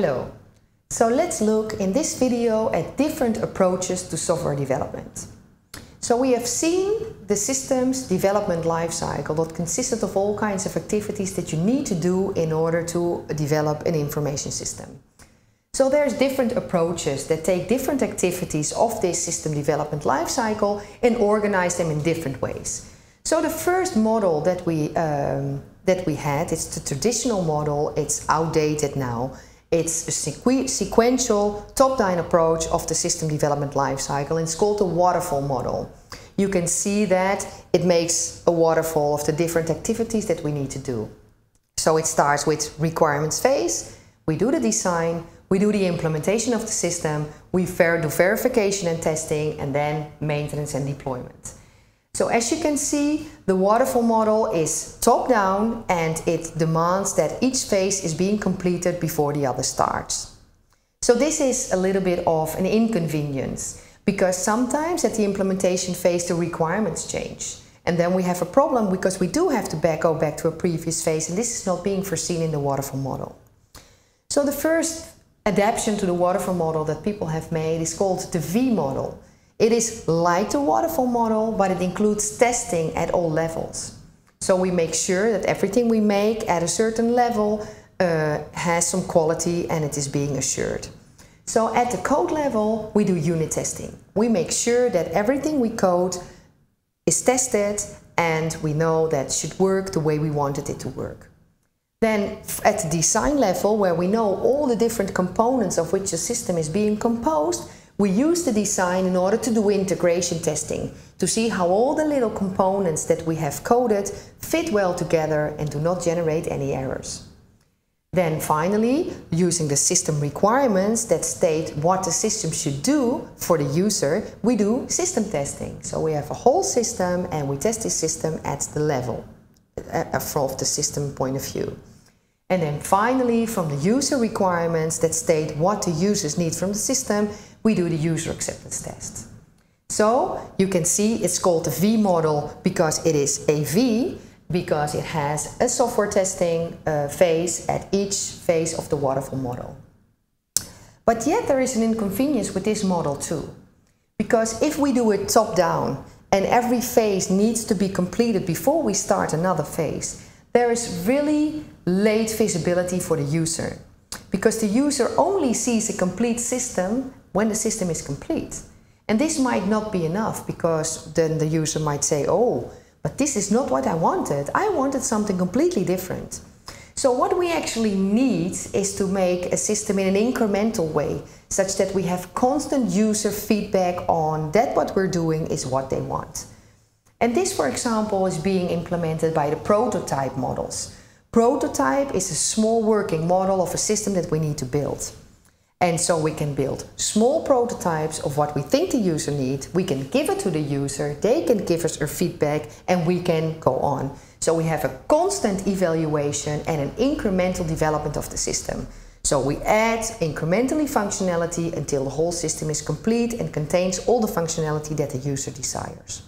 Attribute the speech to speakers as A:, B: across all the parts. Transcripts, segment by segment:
A: Hello. So let's look in this video at different approaches to software development. So we have seen the systems development lifecycle that consisted of all kinds of activities that you need to do in order to develop an information system. So there's different approaches that take different activities of this system development lifecycle and organize them in different ways. So the first model that we, um, that we had, it's the traditional model, it's outdated now. It's a sequ sequential top-down approach of the system development lifecycle and it's called the waterfall model. You can see that it makes a waterfall of the different activities that we need to do. So it starts with requirements phase, we do the design, we do the implementation of the system, we do verification and testing, and then maintenance and deployment. So as you can see, the waterfall model is top-down and it demands that each phase is being completed before the other starts. So this is a little bit of an inconvenience because sometimes at the implementation phase the requirements change. And then we have a problem because we do have to back, go back to a previous phase and this is not being foreseen in the waterfall model. So the first adaptation to the waterfall model that people have made is called the V model. It is like the waterfall model, but it includes testing at all levels. So we make sure that everything we make at a certain level uh, has some quality and it is being assured. So at the code level, we do unit testing. We make sure that everything we code is tested and we know that should work the way we wanted it to work. Then at the design level, where we know all the different components of which a system is being composed, we use the design in order to do integration testing, to see how all the little components that we have coded fit well together and do not generate any errors. Then finally, using the system requirements that state what the system should do for the user, we do system testing. So we have a whole system and we test the system at the level uh, from the system point of view. And then finally, from the user requirements that state what the users need from the system, we do the user acceptance test. So you can see it's called the V model because it is a V, because it has a software testing uh, phase at each phase of the waterfall model. But yet there is an inconvenience with this model too. Because if we do it top down and every phase needs to be completed before we start another phase, there is really late visibility for the user. Because the user only sees a complete system when the system is complete. And this might not be enough because then the user might say, oh, but this is not what I wanted. I wanted something completely different. So what we actually need is to make a system in an incremental way, such that we have constant user feedback on that what we're doing is what they want. And this, for example, is being implemented by the prototype models. Prototype is a small working model of a system that we need to build. And so we can build small prototypes of what we think the user needs. We can give it to the user, they can give us their feedback, and we can go on. So we have a constant evaluation and an incremental development of the system. So we add incrementally functionality until the whole system is complete and contains all the functionality that the user desires.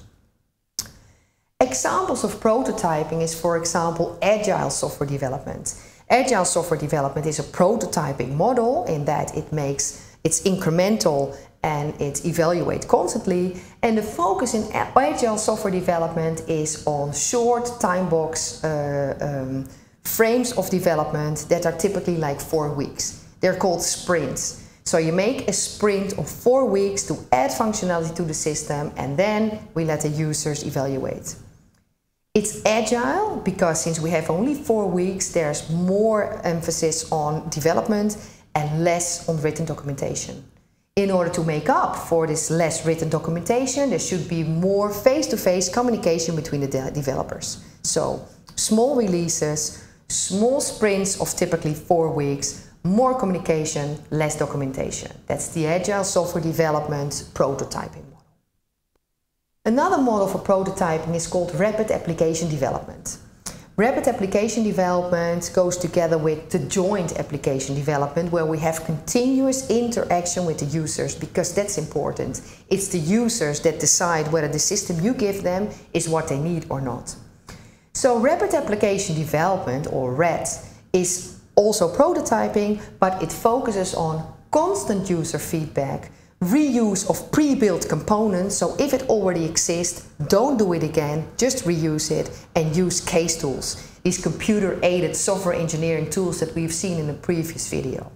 A: Examples of prototyping is, for example, agile software development. Agile software development is a prototyping model in that it makes it's incremental and it evaluates constantly. And the focus in agile software development is on short time box uh, um, frames of development that are typically like four weeks. They're called sprints. So you make a sprint of four weeks to add functionality to the system and then we let the users evaluate. It's agile because since we have only four weeks, there's more emphasis on development and less on written documentation. In order to make up for this less written documentation, there should be more face-to-face -face communication between the de developers. So, small releases, small sprints of typically four weeks, more communication, less documentation. That's the agile software development prototyping. Another model for prototyping is called rapid application development. Rapid application development goes together with the joint application development where we have continuous interaction with the users because that's important. It's the users that decide whether the system you give them is what they need or not. So rapid application development or RAD is also prototyping, but it focuses on constant user feedback, reuse of pre-built components, so if it already exists, don't do it again, just reuse it and use case tools, these computer-aided software engineering tools that we've seen in the previous video.